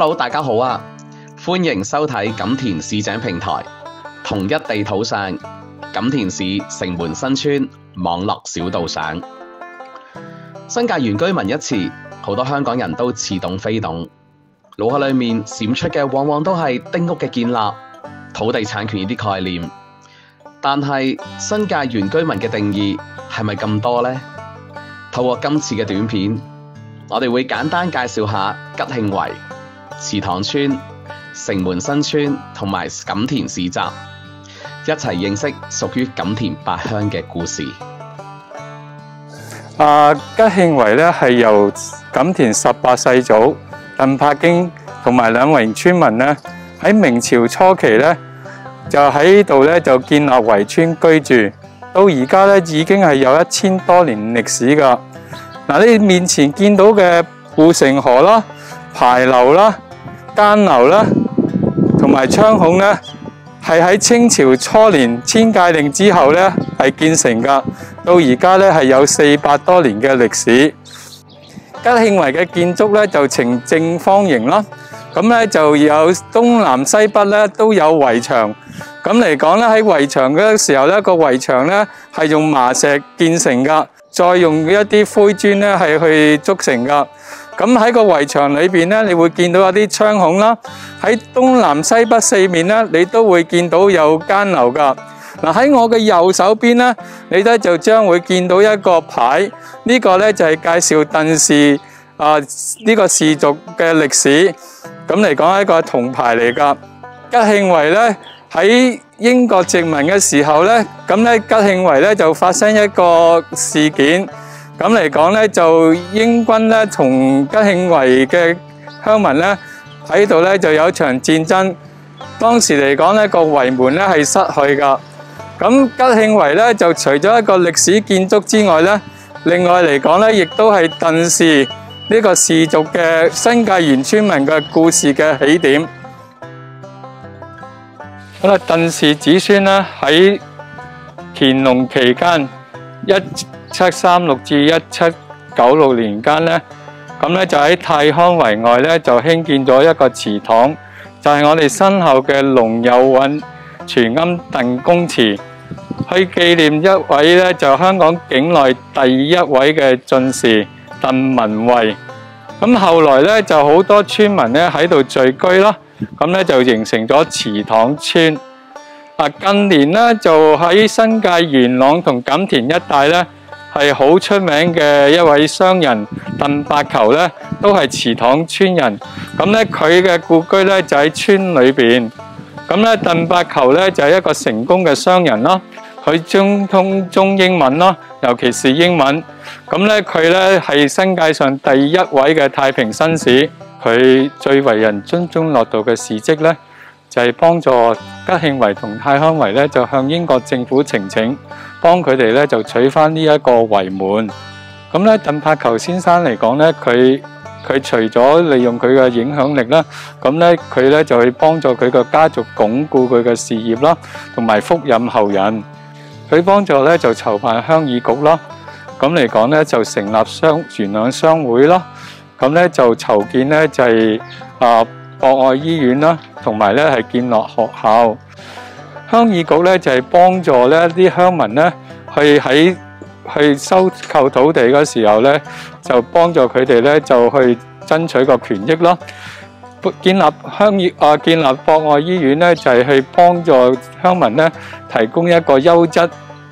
Hello，大家好啊！歡迎收睇錦田市井平台，同一地土上，錦田市城門新村網絡小道上。新界原居民一詞，好多香港人都似懂非懂，腦海里面閃出嘅往往都係丁屋嘅建立、土地產權呢啲概念。但係新界原居民嘅定義係咪咁多呢？透過今次嘅短片，我哋會簡單介紹下吉慶圍、祠堂村、城門新村同埋錦田市集，一齊認識屬於錦田八鄉嘅故事。啊，吉慶圍咧係由錦田十八世祖鄧柏京同埋兩名村民咧喺明朝初期咧就喺度咧就建立圍村居住，到而家咧已經係有一千多年歷史噶。嗱，你面前見到嘅护城河啦、牌樓啦、間樓啦，同埋窗孔咧，係喺清朝初年遷界令之後咧係建成噶。到而家咧係有四百多年嘅歷史。吉慶圍嘅建築咧就呈正方形啦，咁咧就有東南西北咧都有圍牆。咁嚟講咧喺圍牆嘅時候咧個圍牆咧係用麻石建成噶，再用一啲灰磚咧係去筑成噶。咁喺個圍牆裏邊咧，你會見到有啲窗孔啦。喺東南西北四面咧，你都會見到有間樓噶。嗱，喺我嘅右手邊咧，你咧就將會見到一個牌，呢個咧就係介紹鄧氏啊呢個氏族嘅歷史。咁嚟講係一個銅牌嚟噶。吉慶圍咧喺英國殖民嘅時候咧，咁咧吉慶圍咧就發生一個事件。咁嚟講咧就英軍咧同吉慶圍嘅鄉民咧喺度咧就有一場戰爭。當時嚟講咧個圍門咧係失去噶。咁吉慶圍咧就除咗一個歷史建築之外咧，另外嚟講咧，亦都係鄧氏呢個氏族嘅新界原村民嘅故事嘅起點。好啦，鄧氏子孫咧喺乾隆期間一七三六至一七九六年間咧，咁咧就喺太康圍外咧就興建咗一個祠堂，就係我哋身後嘅龍友韻全庵鄧公祠。去紀念一位咧，就香港境內第一位嘅進士鄧文慧。咁後來咧，就好多村民咧喺度聚居啦，咁咧就形成咗祠堂村。近年咧就喺新界元朗同錦田一帶咧，係好出名嘅一位商人鄧伯求咧，都係祠堂村人。咁咧佢嘅故居咧就喺村里邊。咁咧鄧伯求咧就係一個成功嘅商人啦。佢精通中英文咯，尤其是英文。咁咧，佢咧係新界上第一位嘅太平紳士。佢最為人津津樂道嘅事蹟咧，就係幫助吉慶圍同太康圍咧，就向英國政府呈請，幫佢哋咧就取翻呢一個圍門。咁咧，鄧柏球先生嚟講咧，佢佢除咗利用佢嘅影響力啦，咁咧佢咧就去幫助佢個家族鞏固佢嘅事業啦，同埋福蔭後人。佢幫助咧就籌辦鄉議局啦，咁嚟講咧就成立商元朗商會咯，咁咧就籌建咧就係啊博愛醫院啦，同埋咧係建落學校。鄉議局咧就係幫助咧啲鄉民咧去喺去收購土地嗰時候咧，就幫助佢哋咧就去爭取個權益咯。建立鄉議啊，建立博愛醫院咧，就係去幫助鄉民咧，提供一個優質、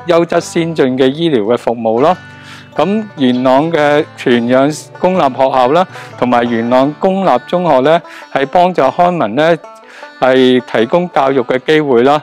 優質先進嘅醫療嘅服務咯。咁元朗嘅全養公立學校啦，同埋元朗公立中學咧，係幫助鄉民咧係提供教育嘅機會啦，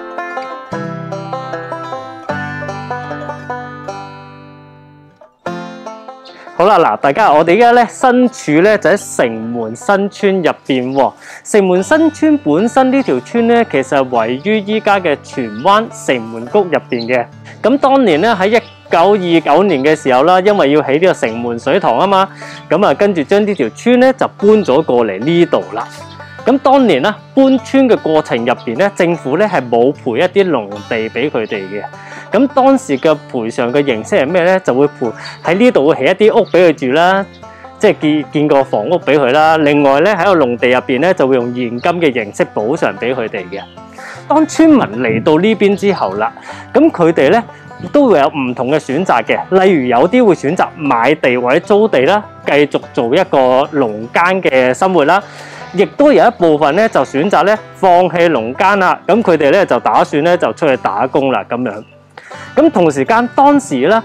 好啦，嗱，大家我哋而家咧身處咧就喺城門新村入邊喎。城門新村本身呢條村咧，其實係位於依家嘅荃灣城門谷入邊嘅。咁當年咧喺一九二九年嘅時候啦，因為要起呢個城門水塘啊嘛，咁啊跟住將呢條村咧就搬咗過嚟呢度啦。咁當年咧搬村嘅過程入边咧，政府咧係冇賠一啲農地俾佢哋嘅。咁當時嘅賠償嘅形式係咩咧？就會賠喺呢度會起一啲屋俾佢住啦，即係建建個房屋俾佢啦。另外咧喺個農地入邊咧就會用現金嘅形式補償俾佢哋嘅。當村民嚟到呢邊之後啦，咁佢哋咧都會有唔同嘅選擇嘅，例如有啲會選擇買地或者租地啦，繼續做一個農耕嘅生活啦。亦都有一部分咧就選擇咧放棄農耕啦，咁佢哋咧就打算咧就出去打工啦咁樣。咁同時間當時咧，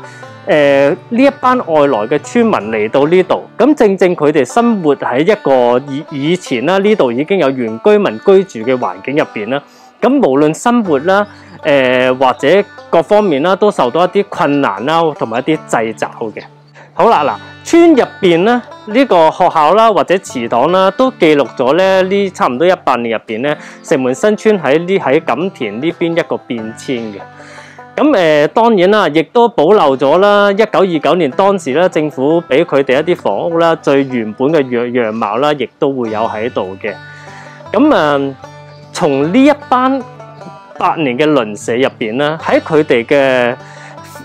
誒呢一班外來嘅村民嚟到呢度，咁正正佢哋生活喺一個以以前啦，呢度已經有原居民居住嘅環境入邊啦。咁無論生活啦，誒或者各方面啦，都受到一啲困難啦，同埋一啲掣肘嘅。好啦，嗱，村入邊咧呢個學校啦，或者祠堂啦，都記錄咗咧呢差唔多一百年入邊咧，城門新村喺呢喺錦田呢邊一個變遷嘅。咁誒、呃、當然啦，亦都保留咗啦。一九二九年當時咧，政府俾佢哋一啲房屋啦，最原本嘅樣樣貌啦，亦都會有喺度嘅。咁誒，從呢一班百年嘅鄰舍入邊啦，喺佢哋嘅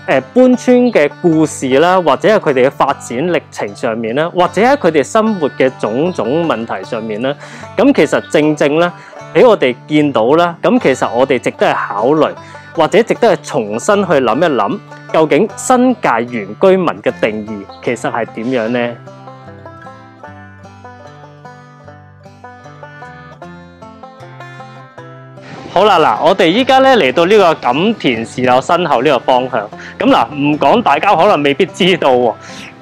誒搬村嘅故事啦，或者係佢哋嘅發展歷程上面啦，或者喺佢哋生活嘅種種問題上面啦，咁其實正正咧，俾我哋見到啦，咁其實我哋值得係考慮。或者值得係重新去諗一諗，究竟新界原居民嘅定義其實係點樣呢？好啦，嗱，我哋依家咧嚟到呢個錦田市樓身後呢個方向，咁嗱，唔講大家可能未必知道喎。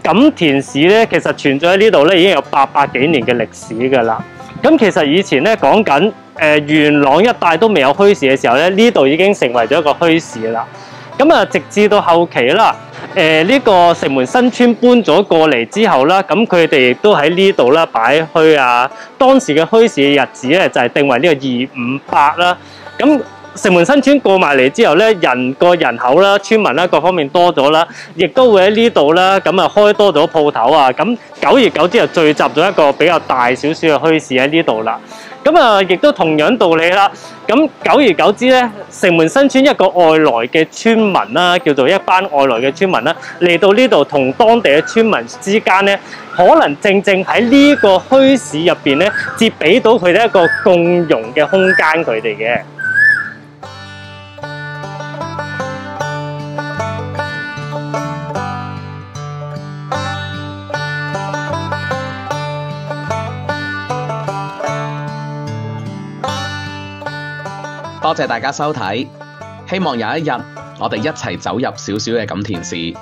錦田市咧，其實存在喺呢度咧已經有八百幾年嘅歷史噶啦。咁其實以前咧講緊誒元朗一帶都未有墟市嘅時候咧，呢度已經成為咗一個墟市啦。咁啊，直至到後期啦，誒呢個城門新村搬咗過嚟之後啦，咁佢哋亦都喺呢度啦擺墟啊。當時嘅墟市嘅日子咧就係定為呢個二五八啦。咁城門新村過埋嚟之後咧，人個人口啦、村民啦各方面多咗啦，亦都會喺呢度啦，咁啊開多咗鋪頭啊，咁久而久之就聚集咗一個比較大少少嘅墟市喺呢度啦。咁啊，亦都同樣道理啦。咁久而久之咧，城門新村一個外來嘅村民啦，叫做一班外來嘅村民啦，嚟到呢度同當地嘅村民之間咧，可能正正喺呢個墟市入邊咧，接俾到佢哋一個共融嘅空間佢哋嘅。多謝大家收睇，希望有一日我哋一齊走入小小嘅錦田市，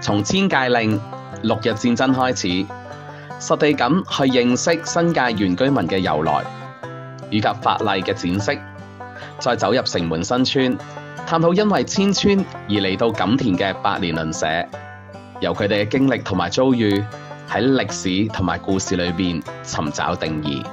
從千界令、六日戰爭開始，實地咁去認識新界原居民嘅由來，以及法例嘅展示，再走入城門新村，探討因為遷村而嚟到錦田嘅百年鄰舍，由佢哋嘅經歷同埋遭遇喺歷史同埋故事裏邊尋找定義。